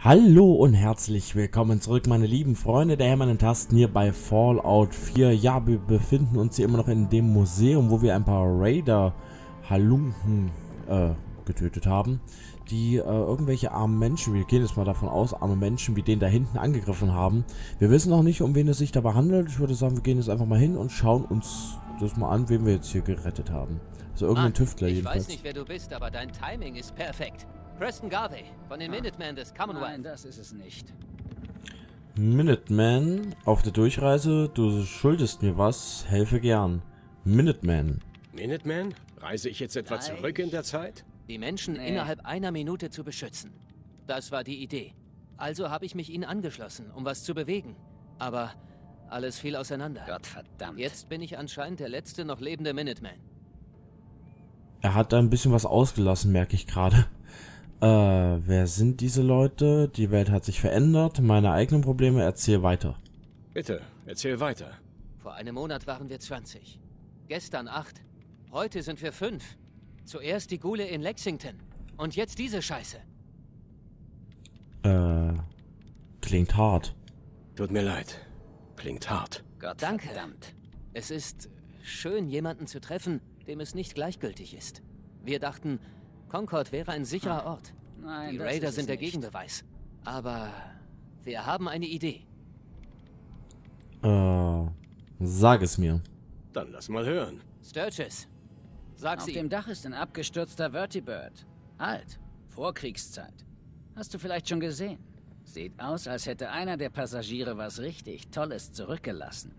Hallo und herzlich willkommen zurück, meine lieben Freunde der hämmernden Tasten hier bei Fallout 4. Ja, wir befinden uns hier immer noch in dem Museum, wo wir ein paar Raider-Halunken äh, getötet haben, die äh, irgendwelche armen Menschen, wir gehen jetzt mal davon aus, arme Menschen wie den da hinten angegriffen haben. Wir wissen noch nicht, um wen es sich dabei handelt. Ich würde sagen, wir gehen jetzt einfach mal hin und schauen uns das mal an, wen wir jetzt hier gerettet haben. Also irgendein Mann, Tüftler ich jedenfalls. weiß nicht, wer du bist, aber dein Timing ist perfekt. Preston Garvey von den Minutemen des Commonwealth. Nein, das ist es nicht. Minuteman, auf der Durchreise, du schuldest mir was, helfe gern. Minuteman. Minuteman? Reise ich jetzt etwa Gleich. zurück in der Zeit? Die Menschen Nee. innerhalb einer Minute zu beschützen. Das war die Idee. Also habe ich mich ihnen angeschlossen, um was zu bewegen. Aber alles fiel auseinander. Gottverdammt. Jetzt bin ich anscheinend der letzte noch lebende Minuteman. Er hat da ein bisschen was ausgelassen, merke ich gerade. Äh, wer sind diese Leute? Die Welt hat sich verändert. Meine eigenen Probleme, erzähl weiter. Bitte, erzähl weiter. Vor einem Monat waren wir 20. Gestern 8. Heute sind wir 5. Zuerst die Gule in Lexington. Und jetzt diese Scheiße. Äh, klingt hart. Tut mir leid. Klingt hart. Danke. Gottverdammt. Es ist schön, jemanden zu treffen, dem es nicht gleichgültig ist. Wir dachten, Concord wäre ein sicherer Ort. Nein, Die Raider sind der nicht. Gegenbeweis. Aber wir haben eine Idee. Äh, sag es mir. Dann lass mal hören. Sturgis, sag Auf sie dem ihm. Dach ist ein abgestürzter Vertibird. Alt. Vorkriegszeit. Hast du vielleicht schon gesehen? Sieht aus, als hätte einer der Passagiere was richtig Tolles zurückgelassen.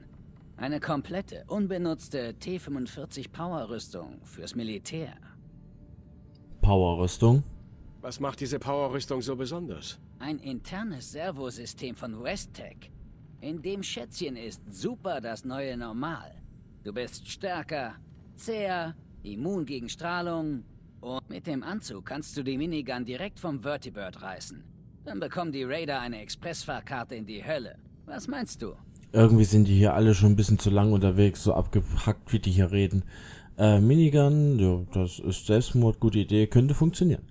Eine komplette, unbenutzte T-45 Power-Rüstung fürs Militär. Powerrüstung. Was macht diese Powerrüstung so besonders? Ein internes Servosystem von Westtech. In dem Schätzchen ist super das neue Normal. Du bist stärker, zäher, immun gegen Strahlung und mit dem Anzug kannst du die Minigun direkt vom Vertibird reißen. Dann bekommen die Raider eine Expressfahrkarte in die Hölle. Was meinst du? Irgendwie sind die hier alle schon ein bisschen zu lang unterwegs, so abgehackt, wie die hier reden. Äh, Minigun, ja, das ist Selbstmord, gute Idee, könnte funktionieren.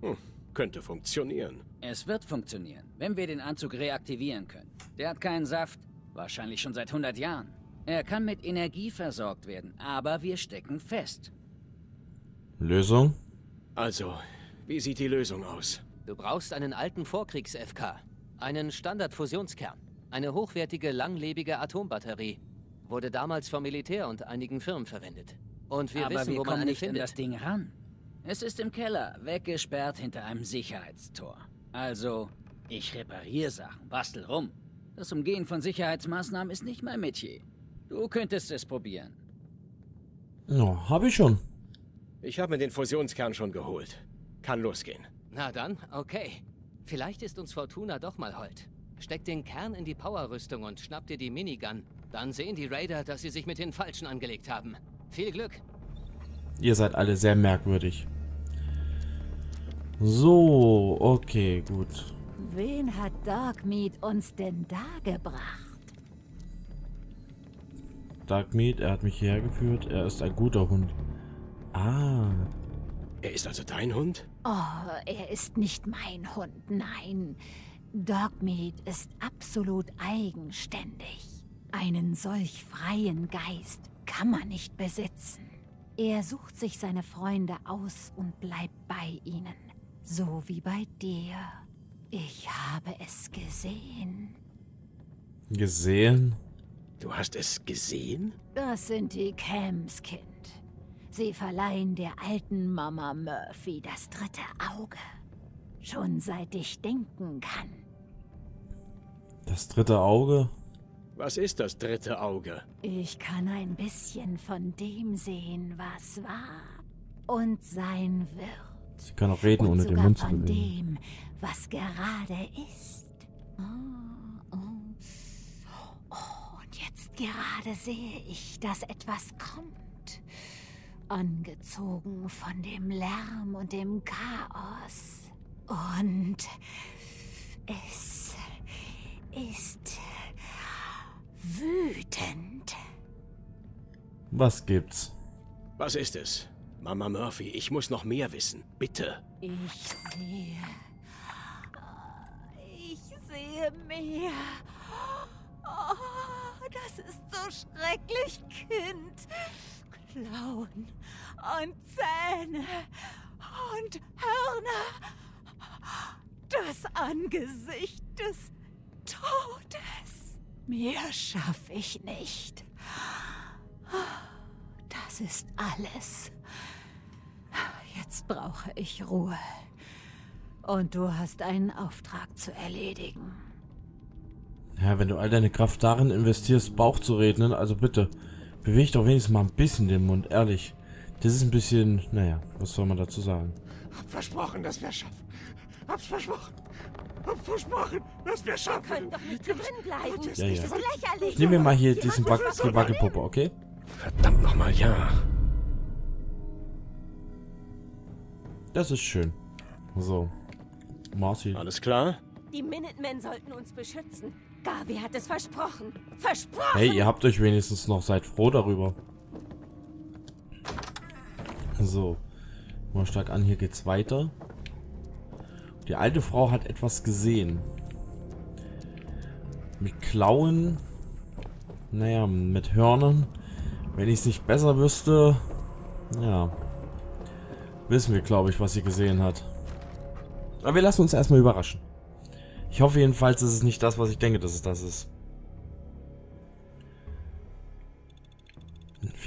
Hm, könnte funktionieren. Es wird funktionieren, wenn wir den Anzug reaktivieren können. Der hat keinen Saft, wahrscheinlich schon seit 100 Jahren. Er kann mit Energie versorgt werden, aber wir stecken fest. Lösung? Also, wie sieht die Lösung aus? Du brauchst einen alten Vorkriegs-FK. Einen Standardfusionskern. Eine hochwertige, langlebige Atombatterie. Wurde damals vom Militär und einigen Firmen verwendet. Und wir aber wissen, wir wo man kommen eine nicht findet. an das Ding ran. Es ist im Keller, weggesperrt hinter einem Sicherheitstor. Also, ich repariere Sachen, bastel rum. Das Umgehen von Sicherheitsmaßnahmen ist nicht mein Metier. Du könntest es probieren. Ja, hab ich schon. Ich habe mir den Fusionskern schon geholt. Kann losgehen. Na dann, okay. Vielleicht ist uns Fortuna doch mal hold. Steck den Kern in die Powerrüstung und schnapp dir die Minigun. Dann sehen die Raider, dass sie sich mit den Falschen angelegt haben. Viel Glück. Ihr seid alle sehr merkwürdig. So, okay, gut. Wen hat Dogmeat uns denn da gebracht? Darkmeat, er hat mich hierher geführt. Er ist ein guter Hund. Ah, Er ist also dein Hund? Oh, er ist nicht mein Hund, nein. Dogmeat ist absolut eigenständig. Einen solch freien Geist kann man nicht besitzen. Er sucht sich seine Freunde aus und bleibt bei ihnen. So wie bei dir. Ich habe es gesehen. gesehen. Du hast es gesehen? Das sind die Camps, Kind. Sie verleihen der alten Mama Murphy das dritte Auge. Schon seit ich denken kann. Das dritte Auge. Was ist das dritte Auge? Ich kann ein bisschen von dem sehen, was war und sein wird. Sie kann auch reden, und ohne den Mund zu von bewegen. dem, was gerade ist. Oh, oh. Oh, und jetzt gerade sehe ich, dass etwas kommt. Angezogen von dem Lärm und dem Chaos. Und es ist wütend. Was gibt's? Was ist es? Mama Murphy, ich muss noch mehr wissen. Bitte. Ich sehe. Bitte mehr. Oh, das ist so schrecklich, Kind. Klauen und Zähne und Hörner. Das Angesicht des Todes. Mehr schaffe ich nicht. Das ist alles. Jetzt brauche ich Ruhe. Und du hast einen Auftrag zu erledigen. Ja, wenn du all deine Kraft darin investierst, Bauch zu reden, also bitte, beweg doch wenigstens mal ein bisschen den Mund, ehrlich. Das ist ein bisschen, naja, was soll man dazu sagen? Hab versprochen, dass wir schaffen. Hab's versprochen. Hab versprochen, dass wir schaffen. Wir können doch nicht drin bleiben. Ja, ja. Das ist lächerlich. Nehmen wir mal hier diesen Wac Wackelpuppe, okay? Verdammt nochmal, ja. Das ist schön. So. Marcy. Alles klar? Die Minutemen sollten uns beschützen. Garvey hat es versprochen. Versprochen! Hey, ihr habt euch wenigstens noch, seid froh darüber. So. Mal stark an, hier geht's weiter. Die alte Frau hat etwas gesehen. Mit Klauen. Naja, mit Hörnern. Wenn ich es nicht besser wüsste. Ja. Wissen wir, glaube ich, was sie gesehen hat. Aber wir lassen uns erstmal überraschen. Ich hoffe jedenfalls, es ist nicht das, was ich denke, dass es das ist.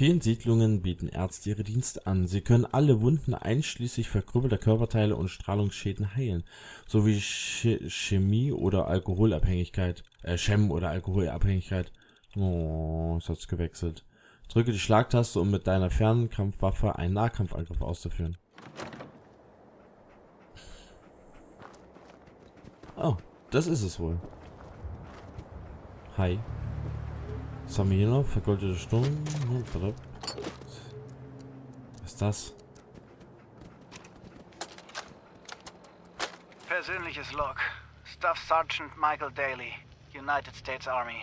Vielen Siedlungen bieten Ärzte ihre Dienste an. Sie können alle Wunden einschließlich verkrüppelter Körperteile und Strahlungsschäden heilen, sowie Ch Chemie oder Alkoholabhängigkeit. Äh, Chem oder Alkoholabhängigkeit. Oh, es hat's gewechselt. Drücke die Schlagtaste, um mit deiner Fernkampfwaffe einen Nahkampfangriff auszuführen. Oh, das ist es wohl. Hi. Was haben wir hier noch? Vergoldete Stunden. Was ist das? Persönliches Log. Staff Sergeant Michael Daly, United States Army.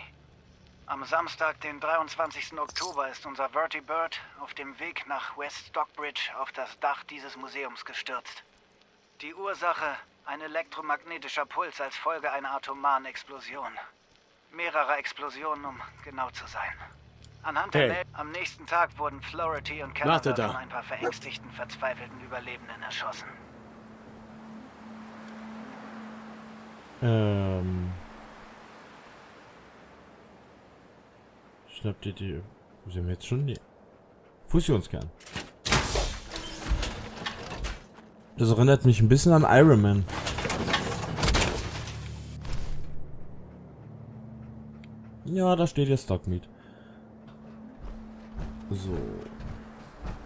Am Samstag, den 23. Oktober, ist unser Vertibird auf dem Weg nach West Stockbridge auf das Dach dieses Museums gestürzt. Die Ursache ein elektromagnetischer Puls als Folge einer atomaren Explosion. Mehrere Explosionen, um genau zu sein. Anhand der Hey. Mel am nächsten Tag wurden Flaherty und da. von ein paar verängstigten, verzweifelten Überlebenden erschossen. Ähm. Schnappt ihr die. Wo sind wir jetzt schon? Nee. Fusionskern. Das erinnert mich ein bisschen an Iron Man. Ja, da steht jetzt Stockmeat. So.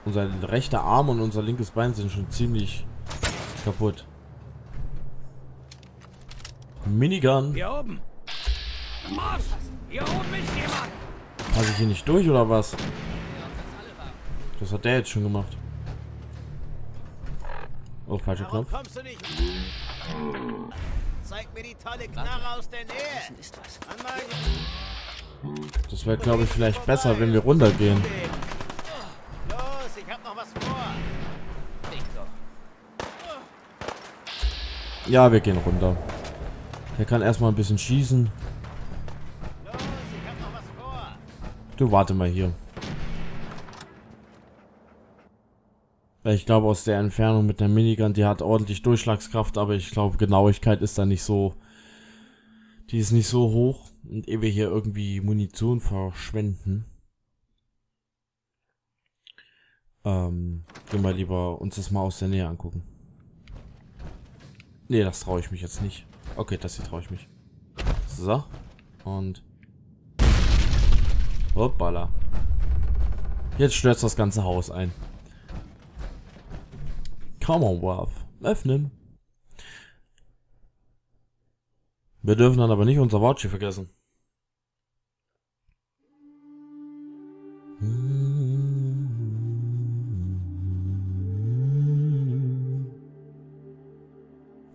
Unser rechter Arm und unser linkes Bein sind schon ziemlich kaputt. Minigun. Hier oben! Marsch! Hier oben ist jemand! Passe ich hier nicht durch oder was? Das hat der jetzt schon gemacht. Oh, falscher Knopf. kommst du nicht? Zeig mir die tolle Knarre aus der Nähe. Ist was. Das wäre, glaube ich, vielleicht besser, wenn wir runtergehen. Ja, wir gehen runter. Der kann erstmal ein bisschen schießen. Du warte mal hier. Weil ich glaube, aus der Entfernung mit der Minigun, die hat ordentlich Durchschlagskraft, aber ich glaube, Genauigkeit ist da nicht so. Die ist nicht so hoch. Und ehe wir hier irgendwie Munition verschwenden, ähm, gehen wir lieber uns das mal aus der Nähe angucken. Nee, das traue ich mich jetzt nicht. Okay, das hier traue ich mich. So. Und. Hoppala. Jetzt stürzt das ganze Haus ein. Commonwealth. Öffnen. Wir dürfen dann aber nicht unser Voucher vergessen.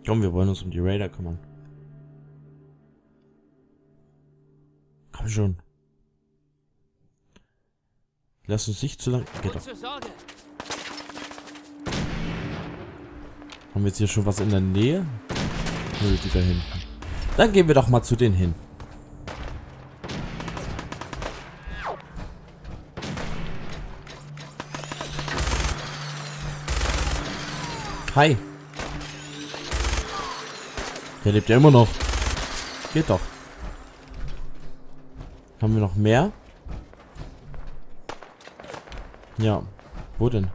Komm, wir wollen uns um die Raider kümmern. Komm schon. Lass uns nicht zu lang. Geht doch. Haben wir jetzt hier schon was in der Nähe? Nö, die da hinten. Dann gehen wir doch mal zu denen hin. Hi. Der lebt ja immer noch. Geht doch. Haben wir noch mehr? Ja. Wo denn?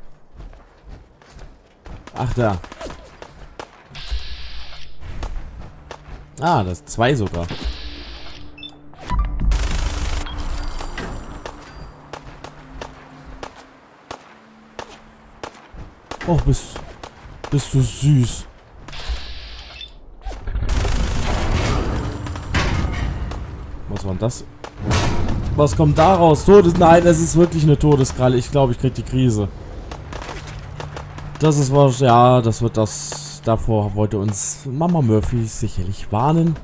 Ach, da. Ah, das ist zwei sogar. Oh, bist, bist du süß. Was war denn das? Was kommt da raus? Todes... Nein, es ist wirklich eine Todeskralle. Ich glaube, ich krieg die Krise. Das ist was... Ja, das wird das... Davor wollte uns Mama Murphy sicherlich warnen.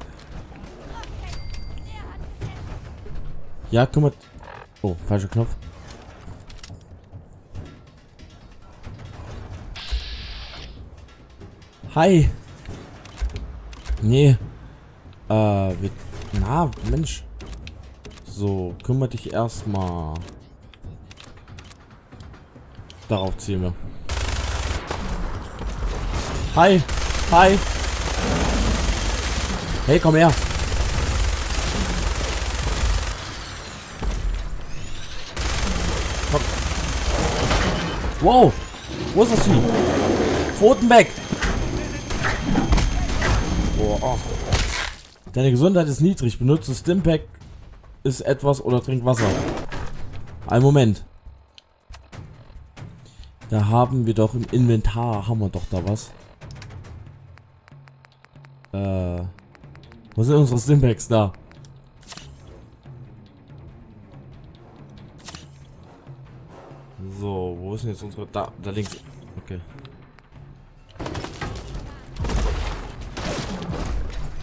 Ja, kümmert... Oh, falscher Knopf. Hi. Nee. Äh, wir... Na, Mensch. So, kümmere dich erstmal. Darauf ziehen wir. Hi. Hi. Hey, komm her. Komm. Wow. Wo ist das Vieh? Pfoten weg. Boah. Oh. Deine Gesundheit ist niedrig. Benutze Stimpack ist etwas oder trink Wasser. Ein Moment. Da haben wir doch im Inventar, haben wir doch da was. Äh, wo sind unsere Stimpacks da? So, wo ist denn jetzt unsere... Da, da links. Okay.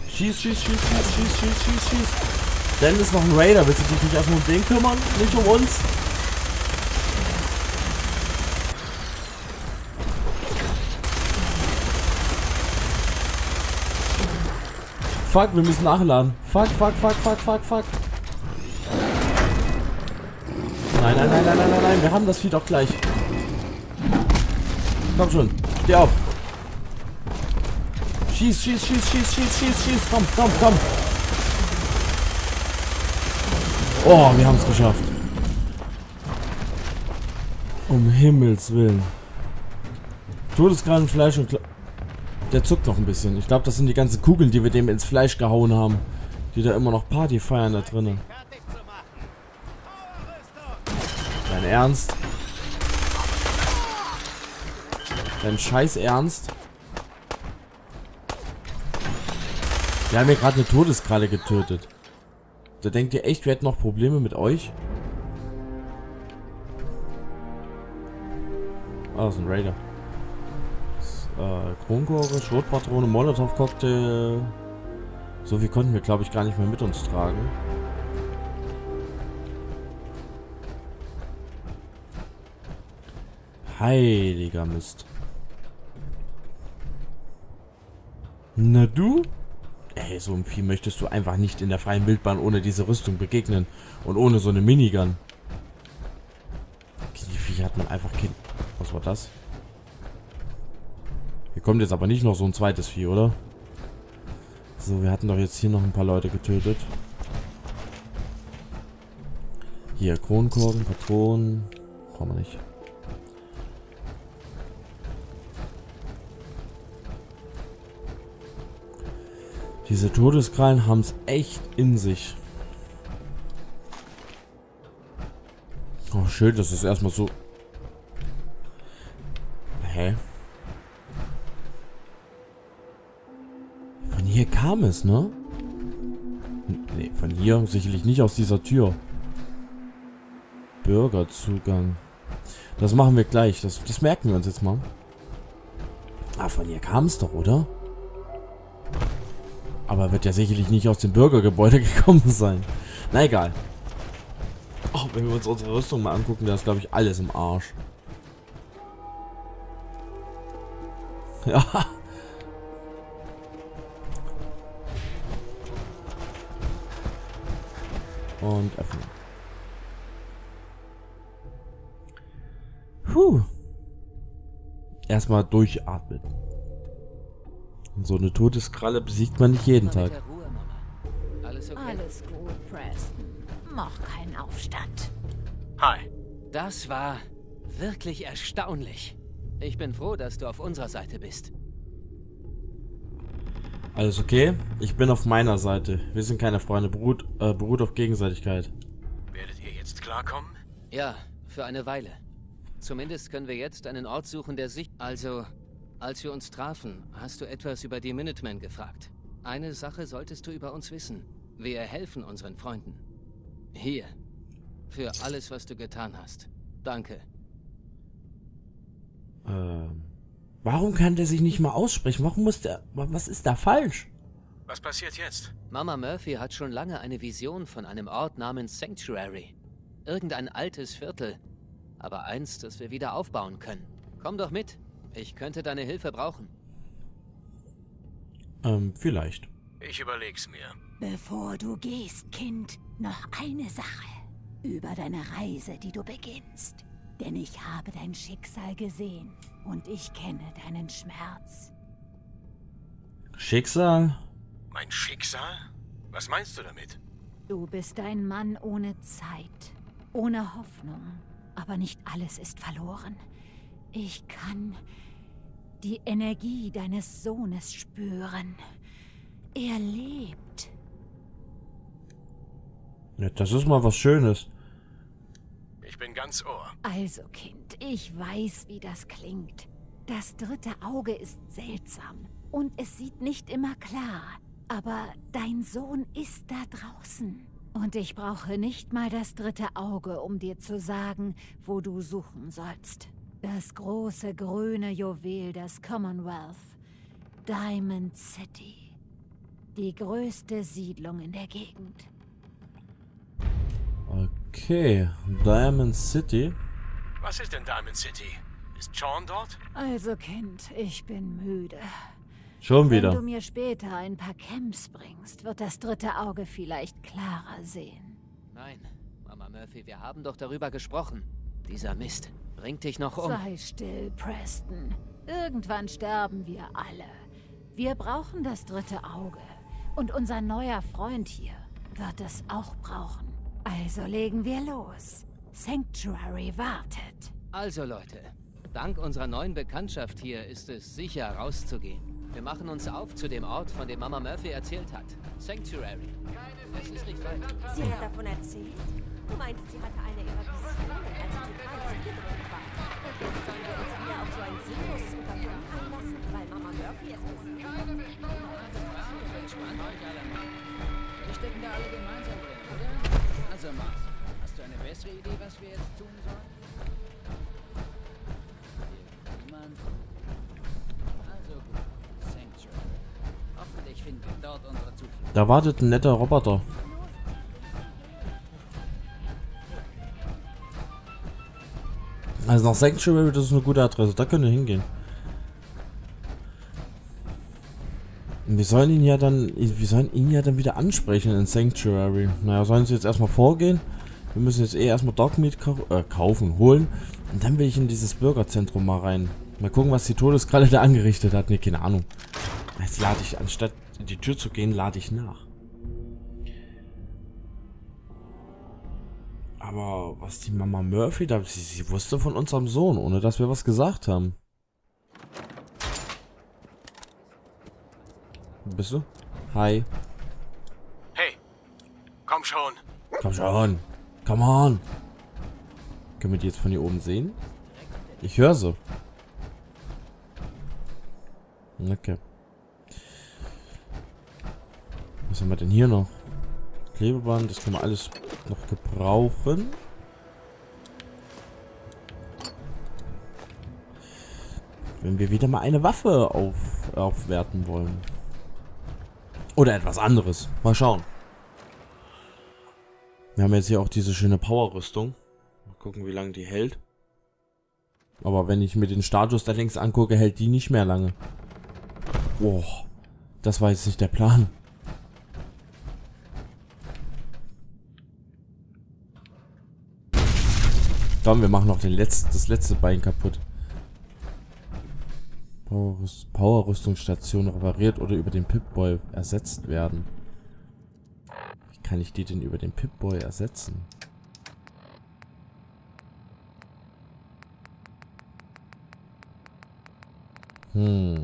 Schieß, schieß, schieß, schieß, schieß, schieß, schieß, schieß. Denn ist noch ein Raider. Willst du dich nicht erstmal um den kümmern? Nicht um uns? Fuck, wir müssen nachladen. Fuck, fuck, fuck, fuck, fuck, fuck. Nein, nein, nein, nein, nein, nein, nein. Wir haben das Vieh doch gleich. Komm schon. Steh auf. Schieß, schieß, schieß, schieß, schieß, schieß, schieß. Komm, komm, komm. Oh, wir haben es geschafft. Um Himmels Willen. Todeskrallen, Fleisch und... Kla Der zuckt noch ein bisschen. Ich glaube, das sind die ganzen Kugeln, die wir dem ins Fleisch gehauen haben. Die da immer noch Party feiern da drinnen. Dein Ernst? Dein Scheiß Ernst? Wir haben hier gerade eine Todeskralle getötet. Da denkt ihr echt, wir hätten noch Probleme mit euch? Ah, das ist ein Raider. Äh, Kronkorbe, Schrotpatrone, Molotov-Cocktail. So viel konnten wir, glaube ich, gar nicht mehr mit uns tragen. Heiliger Mist. Na du? Ey, so ein Vieh möchtest du einfach nicht in der freien Wildbahn ohne diese Rüstung begegnen. Und ohne so eine Minigun. Die Viecher hat man einfach kind. Was war das? Kommt jetzt aber nicht noch so ein zweites Vieh, oder? So, wir hatten doch jetzt hier noch ein paar Leute getötet. Hier, Kronkorken, Patronen. Brauchen wir nicht. Diese Todeskrallen haben es echt in sich. Oh, schön, dass es erstmal so... es, ne? Ne, von hier sicherlich nicht aus dieser Tür. Bürgerzugang. Das machen wir gleich. Das, das merken wir uns jetzt mal. Ah, von hier kam es doch, oder? Aber wird ja sicherlich nicht aus dem Bürgergebäude gekommen sein. Na egal. Oh, wenn wir uns unsere Rüstung mal angucken, da ist glaube ich alles im Arsch. Ja. Und öffnen. Puh. Erstmal durchatmen. So eine Todeskralle besiegt man nicht jeden Tag. der Ruhe, Mama. Alles okay? Alles gut, Preston. Mach keinen Aufstand. Hi. Das war wirklich erstaunlich. Ich bin froh, dass du auf unserer Seite bist. Alles okay? Ich bin auf meiner Seite. Wir sind keine Freunde. Beruht, äh, beruht auf Gegenseitigkeit. Werdet ihr jetzt klarkommen? Ja, für eine Weile. Zumindest können wir jetzt einen Ort suchen, der sich... Also, als wir uns trafen, hast du etwas über die Minutemen gefragt. Eine Sache solltest du über uns wissen. Wir helfen unseren Freunden. Hier. Für alles, was du getan hast. Danke. Ähm, warum kann der sich nicht mal aussprechen? Warum muss der... Was ist da falsch? Was passiert jetzt? Mama Murphy hat schon lange eine Vision von einem Ort namens Sanctuary. Irgendein altes Viertel. Aber eins, das wir wieder aufbauen können. Komm doch mit. Ich könnte deine Hilfe brauchen. Ähm, vielleicht. Ich überleg's mir. Bevor du gehst, Kind, noch eine Sache. Über deine Reise, die du beginnst. Denn ich habe dein Schicksal gesehen und ich kenne deinen Schmerz. Schicksal? Mein Schicksal? Was meinst du damit? Du bist ein Mann ohne Zeit, ohne Hoffnung. Aber nicht alles ist verloren. Ich kann die Energie deines Sohnes spüren. Er lebt. Ja, das ist mal was Schönes. Ich bin ganz Ohr. Also, Kind, ich weiß, wie das klingt. Das dritte Auge ist seltsam und es sieht nicht immer klar. Aber dein Sohn ist da draußen. Und ich brauche nicht mal das dritte Auge, um dir zu sagen, wo du suchen sollst. Das große grüne Juwel des Commonwealth. Diamond City. Die größte Siedlung in der Gegend. Okay, Diamond City. Was ist denn Diamond City? Ist Sean dort? Also, Kind, ich bin müde. Schon Wenn du wieder. mir später ein paar Camps bringst, wird das dritte Auge vielleicht klarer sehen. Nein, Mama Murphy, wir haben doch darüber gesprochen. Dieser Mist bringt dich noch um. Sei still, Preston. Irgendwann sterben wir alle. Wir brauchen das dritte Auge. Und unser neuer Freund hier wird es auch brauchen. Also legen wir los. Sanctuary wartet. Also Leute, dank unserer neuen Bekanntschaft hier ist es sicher rauszugehen. Wir machen uns auf zu dem Ort, von dem Mama Murphy erzählt hat. Sanctuary. Es ist nicht weit. Sie hat davon erzählt? Du meinst, sie hatte eine ihrer Visionen, als sie total zugedrückt war. Jetzt sollen wir uns wieder auf so ein sinnloses Unterfangen einlassen, weil Mama Murphy es besiegt. Entspannt euch alle mal. Wir stecken da alle gemeinsam drin? Also, Mars, hast du eine bessere Idee, was wir jetzt tun sollen? Niemand? Also gut. Sanctuary. Hoffentlich finden wir dort unsere Zuflucht. Da wartet ein netter Roboter. Also nach Sanctuary, das ist eine gute Adresse. Da können wir hingehen. Wir sollen ihn ja dann, wir sollen ihn ja dann wieder ansprechen in Sanctuary. Naja, sollen sie jetzt erstmal vorgehen? Wir müssen jetzt eh erstmal Dogmeat kau äh, kaufen, holen. Und dann will ich in dieses Bürgerzentrum mal rein. Mal gucken, was die Todeskralle da angerichtet hat. Ne, keine Ahnung. Jetzt lade ich, anstatt in die Tür zu gehen, lade ich nach. Aber was die Mama Murphy da, sie, sie wusste von unserem Sohn, ohne dass wir was gesagt haben. Bist du? Hi. Hey, komm schon. Komm schon. Come on. Können wir die jetzt von hier oben sehen? Ich höre sie. Okay. Was haben wir denn hier noch? Klebeband, das können wir alles noch gebrauchen. Wenn wir wieder mal eine Waffe auf, aufwerten wollen. Oder etwas anderes. Mal schauen. Wir haben jetzt hier auch diese schöne Power-Rüstung. Mal gucken, wie lange die hält. Aber wenn ich mir den Status da links angucke, hält die nicht mehr lange. Boah, das war jetzt nicht der Plan. Komm, wir machen noch den letzten, das letzte Bein kaputt. Power-Rüstungsstation repariert oder über den Pip-Boy ersetzt werden. Wie kann ich die denn über den Pip-Boy ersetzen? Hm.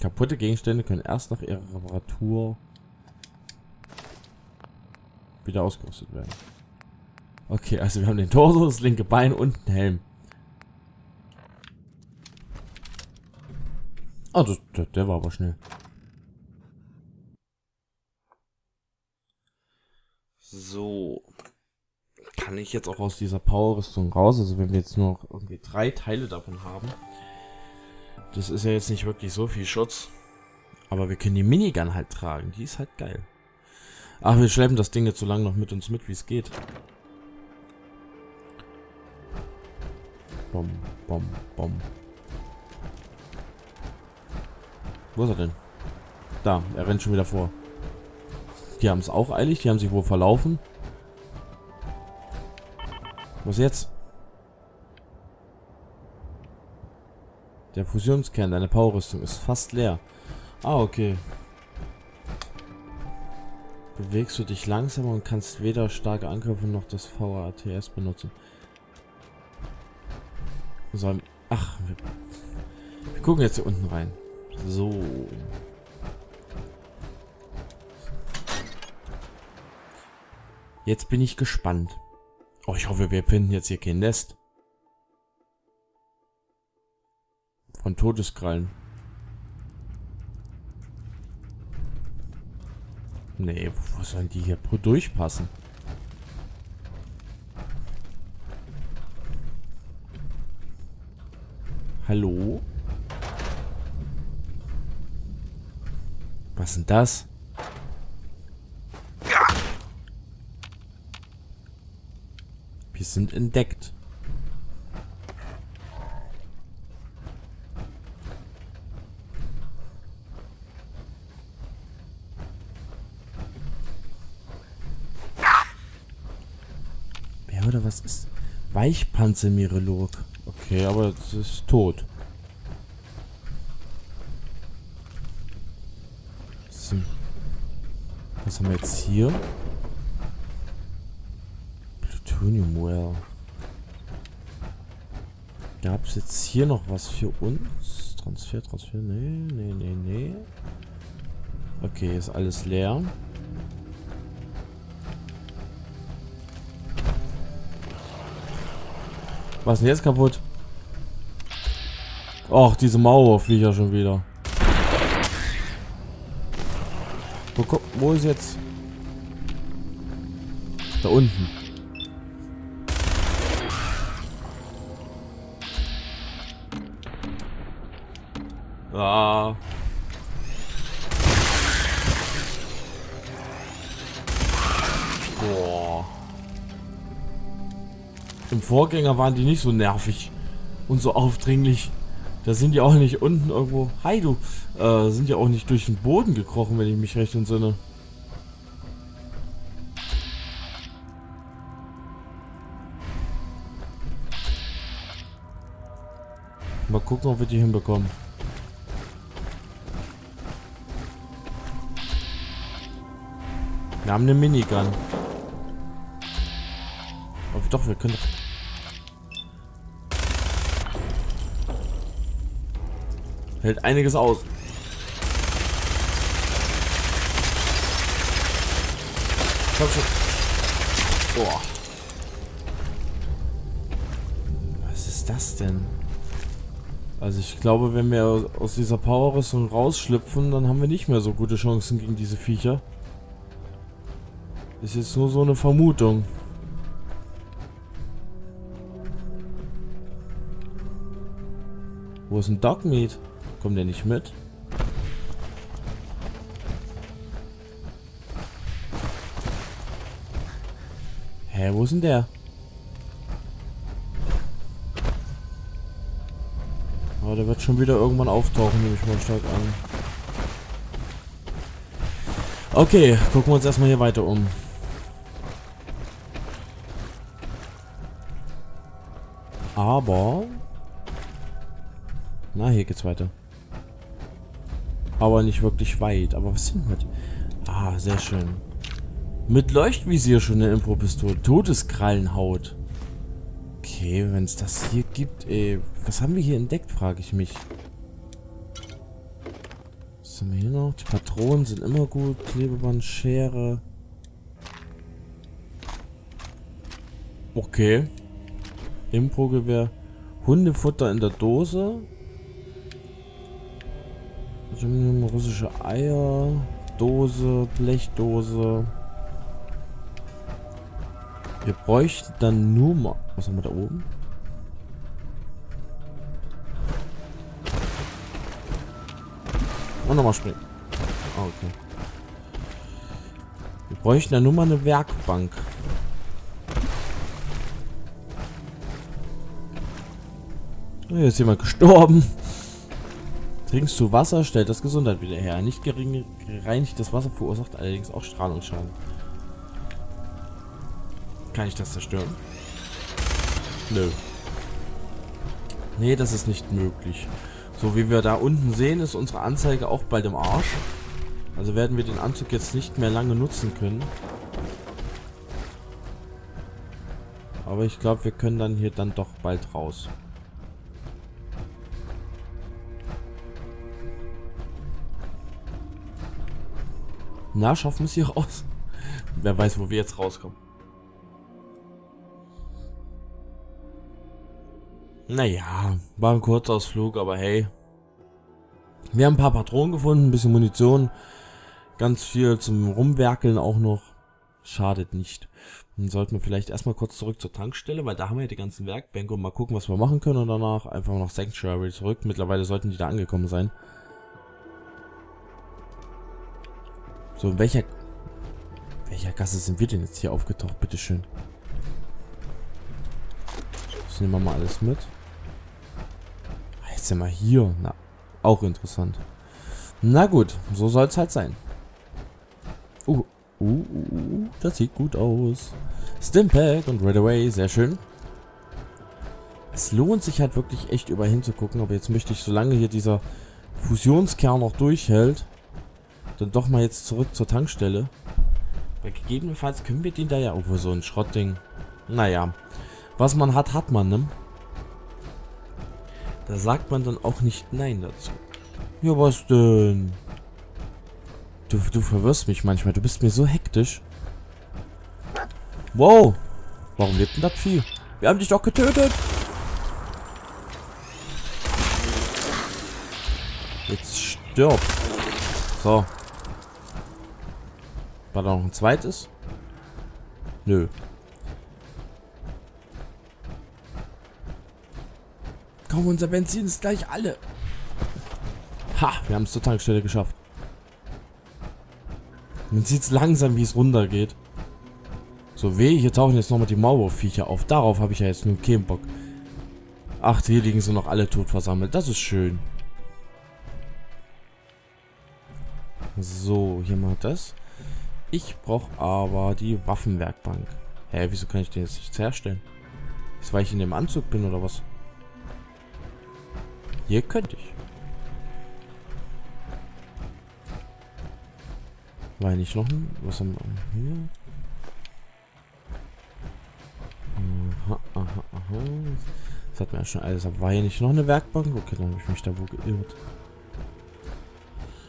Kaputte Gegenstände können erst nach ihrer Reparatur wieder ausgerüstet werden. Okay, also wir haben den Torso, das linke Bein und einen Helm. Ah, das, der, der war aber schnell. So. Kann ich jetzt auch aus dieser Power-Rüstung raus? Also wenn wir jetzt nur noch irgendwie drei Teile davon haben. Das ist ja jetzt nicht wirklich so viel Schutz. Aber wir können die Minigun halt tragen. Die ist halt geil. Ach, wir schleppen das Ding jetzt so lange noch mit uns mit, wie es geht. Bom, bom, bom. Wo ist er denn? Da, er rennt schon wieder vor. Die haben es auch eilig, die haben sich wohl verlaufen. Was jetzt? Der Fusionskern, deine Powerrüstung ist fast leer. Ah, okay. Bewegst du dich langsamer und kannst weder starke Angriffe noch das VATS benutzen. So, ach, wir, wir gucken jetzt hier unten rein. So. Jetzt bin ich gespannt. Oh, ich hoffe, wir finden jetzt hier kein Nest. Von Todeskrallen. Nee, wo sollen die hier durchpassen? Hallo? Was ist denn das? Wir sind entdeckt. Wer oder was ist? Weichpanzermirolog. Okay, aber es ist tot. Was haben wir jetzt hier? Plutonium Well. Gab es jetzt hier noch was für uns? Transfer, Transfer, nee, nee, nee, nee. Okay, ist alles leer. Was ist denn jetzt kaputt? Ach, diese Mauerflieger schon wieder. Wo, wo ist jetzt? Da unten. Ah. Boah. Im Vorgänger waren die nicht so nervig und so aufdringlich. Da sind die auch nicht unten irgendwo. Hi du. Äh, sind ja auch nicht durch den Boden gekrochen, wenn ich mich recht entsinne. Mal gucken, ob wir die hinbekommen. Wir haben eine Minigun. Aber doch, wir können... Hält einiges aus. Komm schon. Boah. Was ist das denn? Also ich glaube, wenn wir aus dieser Power-Rüstung rausschlüpfen, dann haben wir nicht mehr so gute Chancen gegen diese Viecher. Ist jetzt nur so eine Vermutung. Wo ist ein Dogmeat? Kommt der nicht mit? Hä, wo ist denn der? Aber oh, der wird schon wieder irgendwann auftauchen, nehme ich mal stark an. Okay, gucken wir uns erstmal hier weiter um. Aber... Na, hier geht's weiter. Aber nicht wirklich weit. Aber was sind mit... Ah, sehr schön. Mit Leuchtvisier schon eine Impro-Pistole. Todeskrallenhaut. Okay, wenn es das hier gibt, ey. Was haben wir hier entdeckt, frage ich mich. Was haben wir hier noch? Die Patronen sind immer gut. Klebeband, Schere. Okay. Impro-Gewehr. Hundefutter in der Dose. Russische Eier. Dose, Blechdose. Wir bräuchten dann nur mal... Was haben wir da oben? Und nochmal springen. Ah, okay. Wir bräuchten dann nur mal eine Werkbank. Hier ist jemand gestorben. Trinkst du Wasser, stellt das Gesundheit wieder her. Nicht gering gereinigtes Wasser verursacht allerdings auch Strahlungsschaden. Kann ich das zerstören? Nö. Nee, das ist nicht möglich. So wie wir da unten sehen, ist unsere Anzeige auch bald im Arsch. Also werden wir den Anzug jetzt nicht mehr lange nutzen können. Aber ich glaube, wir können dann hier dann doch bald raus. Na, schaffen wir es hier raus? Wer weiß, wo wir jetzt rauskommen. Naja, war ein Kurzausflug, aber hey. Wir haben ein paar Patronen gefunden, ein bisschen Munition. Ganz viel zum Rumwerkeln auch noch. Schadet nicht. Dann sollten wir vielleicht erstmal kurz zurück zur Tankstelle, weil da haben wir ja die ganzen Werkbänke und mal gucken, was wir machen können und danach einfach noch Sanctuary zurück. Mittlerweile sollten die da angekommen sein. So, in welcher... Welcher Gasse sind wir denn jetzt hier aufgetaucht? Bitteschön. Das nehmen wir mal alles mit. Ah, jetzt sind wir hier. Na, auch interessant. Na gut, so soll es halt sein. Uh, uh, uh, uh, das sieht gut aus. Stimpack und Red Away, sehr schön. Es lohnt sich halt wirklich echt überall hinzugucken, aber jetzt möchte ich, solange hier dieser Fusionskern noch durchhält, dann doch mal jetzt zurück zur Tankstelle. Weil gegebenenfalls können wir den da ja... Oh, so ein Schrottding. Naja. Was man hat, hat man, ne? Da sagt man dann auch nicht Nein dazu. Ja, was denn? Du, du verwirrst mich manchmal. Du bist mir so hektisch. Wow. Warum lebt denn das Vieh? Wir haben dich doch getötet. Jetzt stirb. So. War da noch ein zweites? Nö. Komm, unser Benzin ist gleich alle. Ha, wir haben es zur Tankstelle geschafft. Man sieht es langsam, wie es runtergeht. So weh, hier tauchen jetzt nochmal die Maulwurfviecher auf. Darauf habe ich ja jetzt nur keinen Bock. Ach, hier liegen sie noch alle tot versammelt. Das ist schön. So, hier mal das. Ich brauche aber die Waffenwerkbank. Hä, wieso kann ich den jetzt nicht herstellen? Ist, weil ich in dem Anzug bin oder was? Hier könnte ich. War nicht noch ein... Was haben wir hier? Aha, aha, aha. Das hat mir ja schon alles. War hier nicht noch eine Werkbank? Okay, dann habe ich mich da wohl geirrt.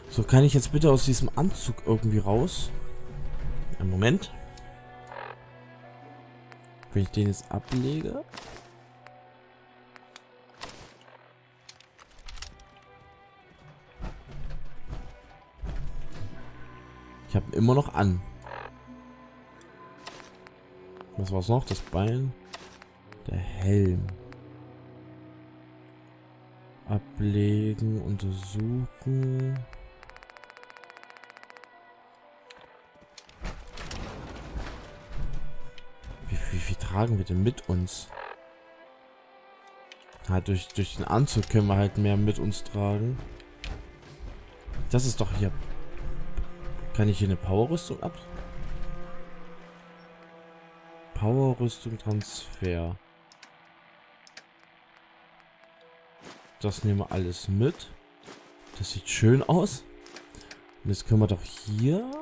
So, kann ich jetzt bitte aus diesem Anzug irgendwie raus? Einen Moment. Wenn ich den jetzt ablege. Ich habe immer noch an. Was war's noch? Das Bein. Der Helm. Ablegen, untersuchen. Tragen wir denn mit uns? Halt durch, durch den Anzug können wir halt mehr mit uns tragen. Das ist doch hier... Kann ich hier eine Powerrüstung ab... Powerrüstung Transfer. Das nehmen wir alles mit. Das sieht schön aus. Und jetzt können wir doch hier...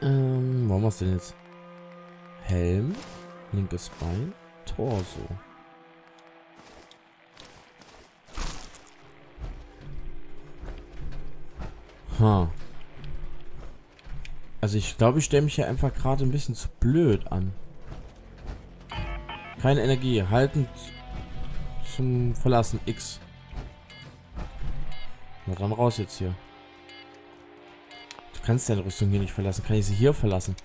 Ähm, wo haben wir denn jetzt? Helm, linkes Bein, Torso. Ha. Also ich glaube, ich stelle mich hier einfach gerade ein bisschen zu blöd an. Keine Energie. Halten zum Verlassen. X. Na dann raus jetzt hier. Du kannst deine Rüstung hier nicht verlassen. Kann ich sie hier verlassen?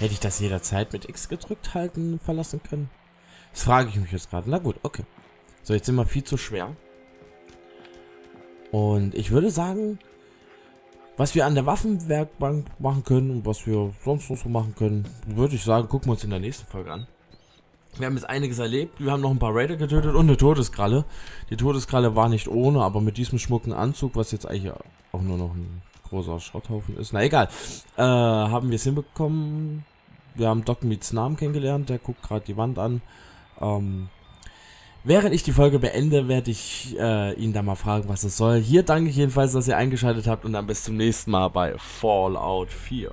Hätte ich das jederzeit mit X gedrückt halten verlassen können? Das frage ich mich jetzt gerade. Na gut, okay. So, jetzt sind wir viel zu schwer. Und ich würde sagen, was wir an der Waffenwerkbank machen können und was wir sonst noch so machen können, würde ich sagen, gucken wir uns in der nächsten Folge an. Wir haben jetzt einiges erlebt. Wir haben noch ein paar Raider getötet und eine Todeskralle. Die Todeskralle war nicht ohne, aber mit diesem schmucken Anzug, was jetzt eigentlich auch nur noch ein großer Schrotthaufen ist. Na egal. Äh, haben wir es hinbekommen. Wir haben Doc Meets Namen kennengelernt. Der guckt gerade die Wand an. Ähm, während ich die Folge beende, werde ich äh, ihn da mal fragen, was es soll. Hier danke ich jedenfalls, dass ihr eingeschaltet habt und dann bis zum nächsten Mal bei Fallout 4.